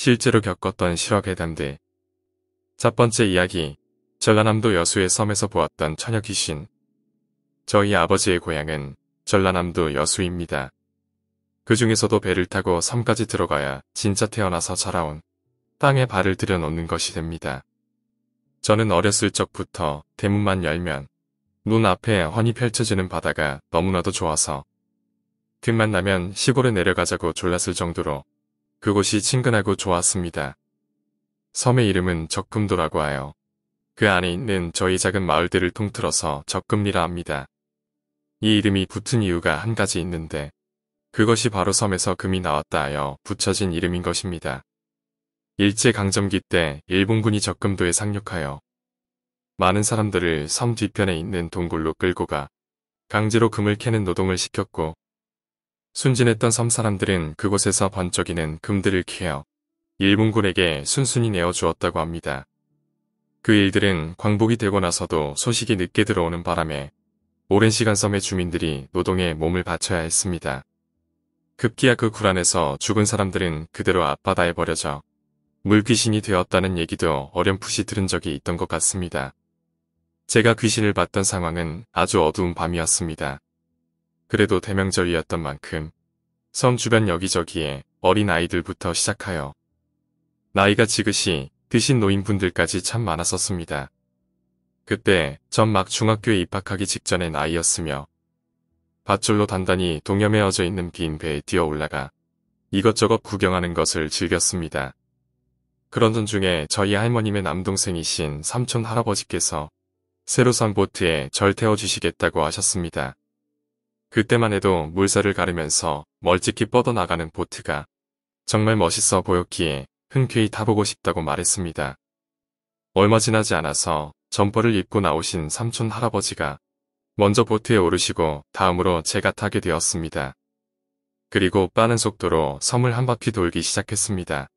실제로 겪었던 실화괴담들. 첫 번째 이야기, 전라남도 여수의 섬에서 보았던 처녀 귀신. 저희 아버지의 고향은 전라남도 여수입니다. 그 중에서도 배를 타고 섬까지 들어가야 진짜 태어나서 자라온 땅에 발을 들여놓는 것이 됩니다. 저는 어렸을 적부터 대문만 열면 눈 앞에 훤히 펼쳐지는 바다가 너무나도 좋아서 틈만 나면 시골에 내려가자고 졸랐을 정도로 그곳이 친근하고 좋았습니다. 섬의 이름은 적금도라고 하여 그 안에 있는 저희 작은 마을들을 통틀어서 적금리라 합니다. 이 이름이 붙은 이유가 한 가지 있는데 그것이 바로 섬에서 금이 나왔다 하여 붙여진 이름인 것입니다. 일제강점기 때 일본군이 적금도에 상륙하여 많은 사람들을 섬 뒤편에 있는 동굴로 끌고 가 강제로 금을 캐는 노동을 시켰고 순진했던 섬 사람들은 그곳에서 번쩍이는 금들을 캐어 일본군에게 순순히 내어주었다고 합니다. 그 일들은 광복이 되고 나서도 소식이 늦게 들어오는 바람에 오랜 시간 섬의 주민들이 노동에 몸을 바쳐야 했습니다. 급기야 그 굴안에서 죽은 사람들은 그대로 앞바다에 버려져 물귀신이 되었다는 얘기도 어렴풋이 들은 적이 있던 것 같습니다. 제가 귀신을 봤던 상황은 아주 어두운 밤이었습니다. 그래도 대명절이었던 만큼 섬 주변 여기저기에 어린 아이들부터 시작하여 나이가 지긋이 드신 노인분들까지 참 많았었습니다. 그때 전 막 중학교에 입학하기 직전의 나이였으며 밧줄로 단단히 동여매어져 있는 빈 배에 뛰어 올라가 이것저것 구경하는 것을 즐겼습니다. 그러던 중에 저희 할머님의 남동생이신 삼촌 할아버지께서 새로 산 보트에 절 태워주시겠다고 하셨습니다. 그때만 해도 물살을 가르면서 멀찍이 뻗어나가는 보트가 정말 멋있어 보였기에 흔쾌히 타보고 싶다고 말했습니다. 얼마 지나지 않아서 점퍼를 입고 나오신 삼촌 할아버지가 먼저 보트에 오르시고 다음으로 제가 타게 되었습니다. 그리고 빠른 속도로 섬을 한 바퀴 돌기 시작했습니다.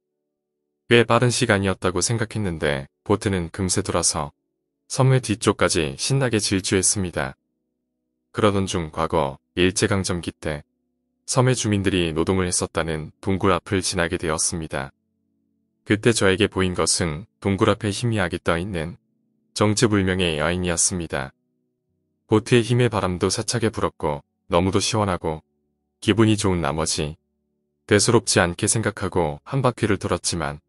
꽤 빠른 시간이었다고 생각했는데 보트는 금세 돌아서 섬의 뒤쪽까지 신나게 질주했습니다. 그러던 중 과거 일제강점기 때 섬의 주민들이 노동을 했었다는 동굴 앞을 지나게 되었습니다. 그때 저에게 보인 것은 동굴 앞에 희미하게 떠있는 정체불명의 여인이었습니다. 보트의 힘의 바람도 세차게 불었고 너무도 시원하고 기분이 좋은 나머지 대수롭지 않게 생각하고 한 바퀴를 돌았지만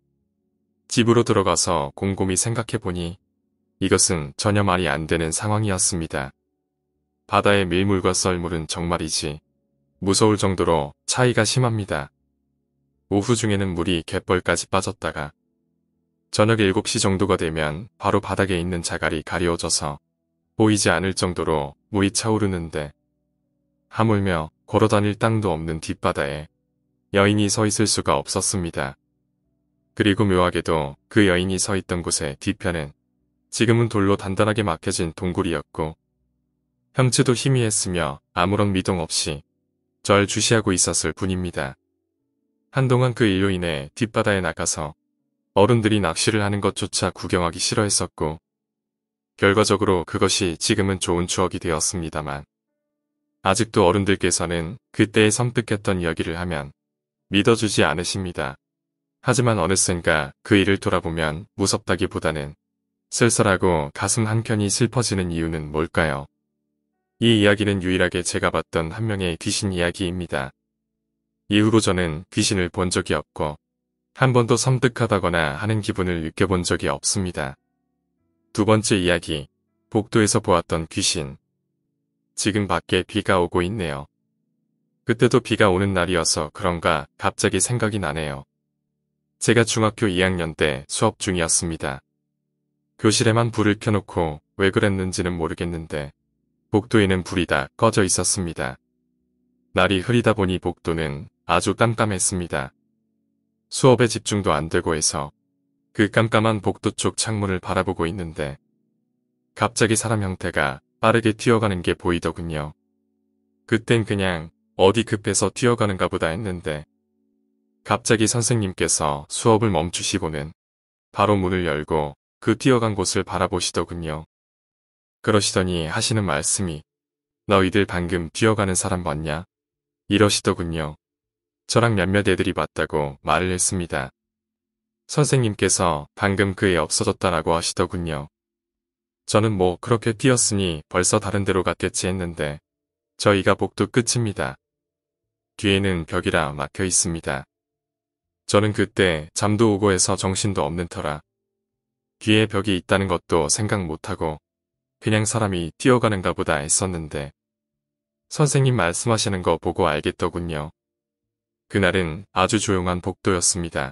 집으로 들어가서 곰곰이 생각해보니 이것은 전혀 말이 안 되는 상황이었습니다. 바다의 밀물과 썰물은 정말이지 무서울 정도로 차이가 심합니다. 오후 중에는 물이 갯벌까지 빠졌다가 저녁 7시 정도가 되면 바로 바닥에 있는 자갈이 가리워져서 보이지 않을 정도로 물이 차오르는데 하물며 걸어다닐 땅도 없는 뒷바다에 여인이 서 있을 수가 없었습니다. 그리고 묘하게도 그 여인이 서 있던 곳의 뒤편은 지금은 돌로 단단하게 막혀진 동굴이었고 형체도 희미했으며 아무런 미동 없이 절 주시하고 있었을 뿐입니다. 한동안 그 일로 인해 뒷바다에 나가서 어른들이 낚시를 하는 것조차 구경하기 싫어했었고 결과적으로 그것이 지금은 좋은 추억이 되었습니다만 아직도 어른들께서는 그때의 섬뜩했던 이야기를 하면 믿어주지 않으십니다. 하지만 어느샌가 그 일을 돌아보면 무섭다기보다는 쓸쓸하고 가슴 한켠이 슬퍼지는 이유는 뭘까요? 이 이야기는 유일하게 제가 봤던 한 명의 귀신 이야기입니다. 이후로 저는 귀신을 본 적이 없고 한 번도 섬뜩하다거나 하는 기분을 느껴본 적이 없습니다. 두 번째 이야기, 복도에서 보았던 귀신. 지금 밖에 비가 오고 있네요. 그때도 비가 오는 날이어서 그런가 갑자기 생각이 나네요. 제가 중학교 2학년 때 수업 중이었습니다. 교실에만 불을 켜놓고 왜 그랬는지는 모르겠는데 복도에는 불이 다 꺼져 있었습니다. 날이 흐리다 보니 복도는 아주 깜깜했습니다. 수업에 집중도 안 되고 해서 그 깜깜한 복도 쪽 창문을 바라보고 있는데 갑자기 사람 형태가 빠르게 뛰어가는 게 보이더군요. 그땐 그냥 어디 급해서 뛰어가는가 보다 했는데 갑자기 선생님께서 수업을 멈추시고는 바로 문을 열고 그 뛰어간 곳을 바라보시더군요. 그러시더니 하시는 말씀이 너희들 방금 뛰어가는 사람 봤냐? 이러시더군요. 저랑 몇몇 애들이 봤다고 말을 했습니다. 선생님께서 방금 그애 없어졌다라고 하시더군요. 저는 뭐 그렇게 뛰었으니 벌써 다른 데로 갔겠지 했는데 저희가 복도 끝입니다. 뒤에는 벽이라 막혀 있습니다. 저는 그때 잠도 오고 해서 정신도 없는 터라 뒤에 벽이 있다는 것도 생각 못하고 그냥 사람이 뛰어가는가 보다 했었는데 선생님 말씀하시는 거 보고 알겠더군요. 그날은 아주 조용한 복도였습니다.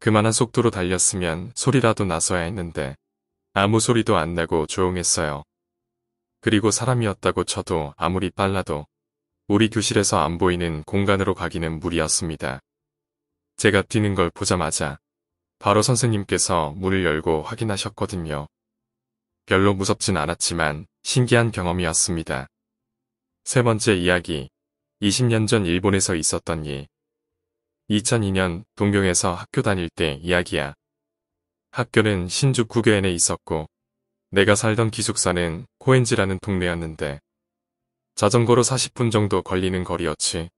그만한 속도로 달렸으면 소리라도 나서야 했는데 아무 소리도 안 나고 조용했어요. 그리고 사람이었다고 쳐도 아무리 빨라도 우리 교실에서 안 보이는 공간으로 가기는 무리였습니다. 제가 뛰는 걸 보자마자 바로 선생님께서 문을 열고 확인하셨거든요. 별로 무섭진 않았지만 신기한 경험이었습니다. 세 번째 이야기 20년 전 일본에서 있었던 일 2002년 동경에서 학교 다닐 때 이야기야. 학교는 신주쿠교엔에 있었고 내가 살던 기숙사는 코엔지라는 동네였는데 자전거로 40분 정도 걸리는 거리였지.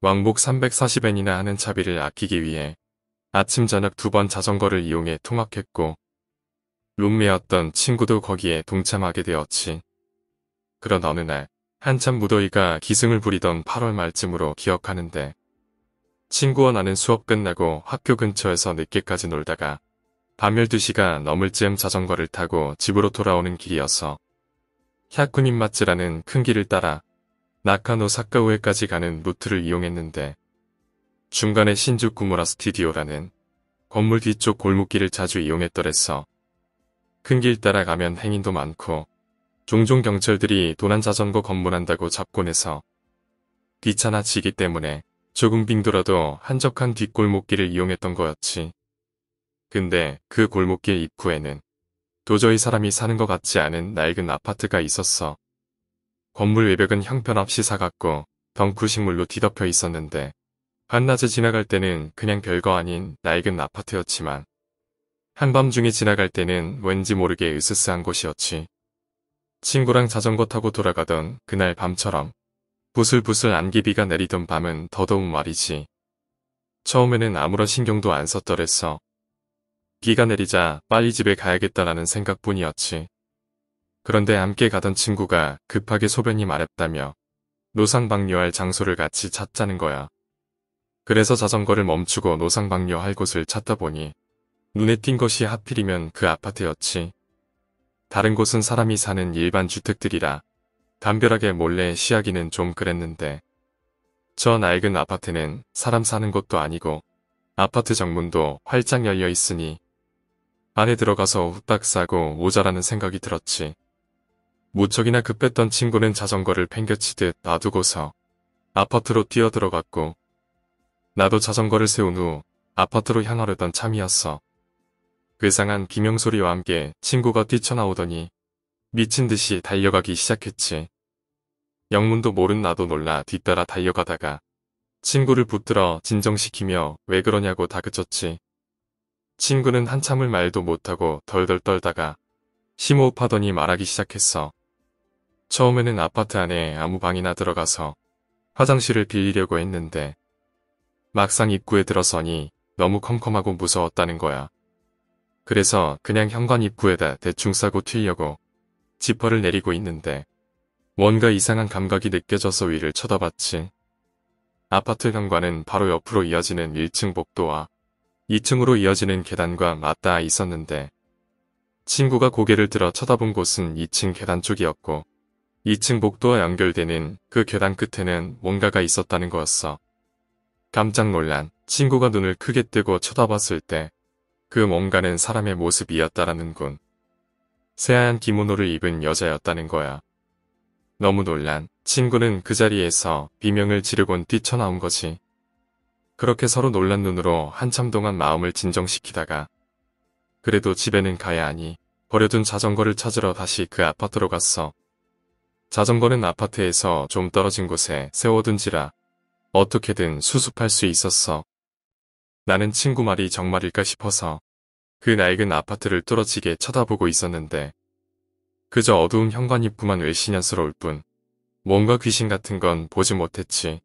왕복 340엔이나 하는 차비를 아끼기 위해 아침 저녁 두 번 자전거를 이용해 통학했고 룸메였던 친구도 거기에 동참하게 되었지. 그런 어느 날 한참 무더위가 기승을 부리던 8월 말쯤으로 기억하는데 친구와 나는 수업 끝나고 학교 근처에서 늦게까지 놀다가 밤 12시가 넘을 즈음 자전거를 타고 집으로 돌아오는 길이어서 샤쿠님 마츠라는 큰 길을 따라 나카노 사카우에까지 가는 루트를 이용했는데 중간에 신주 구무라 스튜디오라는 건물 뒤쪽 골목길을 자주 이용했더랬어. 큰 길 따라가면 행인도 많고 종종 경찰들이 도난 자전거 검문한다고 잡곤 해서 귀찮아지기 때문에 조금 빙돌아도 한적한 뒷골목길을 이용했던 거였지. 근데 그 골목길 입구에는 도저히 사람이 사는 것 같지 않은 낡은 아파트가 있었어. 건물 외벽은 형편없이 사갔고 덩쿨 식물로 뒤덮여 있었는데 한낮에 지나갈 때는 그냥 별거 아닌 낡은 아파트였지만 한밤중에 지나갈 때는 왠지 모르게 으스스한 곳이었지. 친구랑 자전거 타고 돌아가던 그날 밤처럼 부슬부슬 안개비가 내리던 밤은 더더욱 말이지. 처음에는 아무런 신경도 안 썼더랬어. 비가 내리자 빨리 집에 가야겠다라는 생각뿐이었지. 그런데 함께 가던 친구가 급하게 소변이 마렵다며 노상방뇨할 장소를 같이 찾자는 거야. 그래서 자전거를 멈추고 노상방뇨할 곳을 찾다 보니 눈에 띈 것이 하필이면 그 아파트였지. 다른 곳은 사람이 사는 일반 주택들이라 담벼락에 몰래 시야기는 좀 그랬는데 저 낡은 아파트는 사람 사는 곳도 아니고 아파트 정문도 활짝 열려 있으니 안에 들어가서 후딱 싸고 모자라는 생각이 들었지. 무척이나 급했던 친구는 자전거를 팽겨치듯 놔두고서 아파트로 뛰어들어갔고 나도 자전거를 세운 후 아파트로 향하려던 참이었어. 괴상한 비명소리와 함께 친구가 뛰쳐나오더니 미친 듯이 달려가기 시작했지. 영문도 모른 나도 놀라 뒤따라 달려가다가 친구를 붙들어 진정시키며 왜 그러냐고 다그쳤지. 친구는 한참을 말도 못하고 덜덜 떨다가 심호흡하더니 말하기 시작했어. 처음에는 아파트 안에 아무 방이나 들어가서 화장실을 빌리려고 했는데 막상 입구에 들어서니 너무 컴컴하고 무서웠다는 거야. 그래서 그냥 현관 입구에다 대충 싸고 튀려고 지퍼를 내리고 있는데 뭔가 이상한 감각이 느껴져서 위를 쳐다봤지. 아파트 현관은 바로 옆으로 이어지는 1층 복도와 2층으로 이어지는 계단과 맞닿아 있었는데 친구가 고개를 들어 쳐다본 곳은 2층 계단 쪽이었고 2층 복도와 연결되는 그 계단 끝에는 뭔가가 있었다는 거였어. 깜짝 놀란 친구가 눈을 크게 뜨고 쳐다봤을 때 그 뭔가는 사람의 모습이었다라는군. 새하얀 기모노를 입은 여자였다는 거야. 너무 놀란 친구는 그 자리에서 비명을 지르곤 뛰쳐나온 거지. 그렇게 서로 놀란 눈으로 한참 동안 마음을 진정시키다가 그래도 집에는 가야 하니 버려둔 자전거를 찾으러 다시 그 아파트로 갔어. 자전거는 아파트에서 좀 떨어진 곳에 세워둔지라 어떻게든 수습할 수 있었어. 나는 친구 말이 정말일까 싶어서 그 낡은 아파트를 뚫어지게 쳐다보고 있었는데 그저 어두운 현관 입구만 외신년스러울 뿐 뭔가 귀신 같은 건 보지 못했지.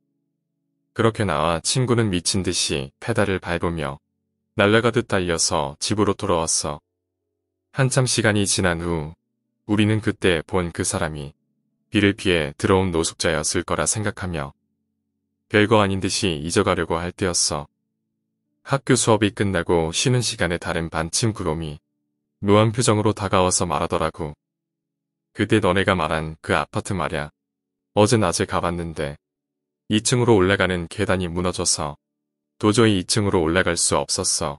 그렇게 나와 친구는 미친 듯이 페달을 밟으며 날라가듯 달려서 집으로 돌아왔어. 한참 시간이 지난 후 우리는 그때 본 그 사람이 비를 피해 들어온 노숙자였을 거라 생각하며 별거 아닌 듯이 잊어가려고 할 때였어. 학교 수업이 끝나고 쉬는 시간에 다른 반 친구놈이 묘한 표정으로 다가와서 말하더라고. 그때 너네가 말한 그 아파트 말야. 어제 낮에 가봤는데 2층으로 올라가는 계단이 무너져서 도저히 2층으로 올라갈 수 없었어.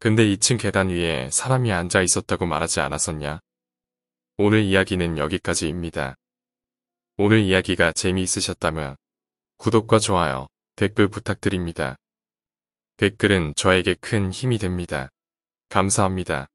근데 2층 계단 위에 사람이 앉아 있었다고 말하지 않았었냐? 오늘 이야기는 여기까지입니다. 오늘 이야기가 재미있으셨다면 구독과 좋아요, 댓글 부탁드립니다. 댓글은 저에게 큰 힘이 됩니다. 감사합니다.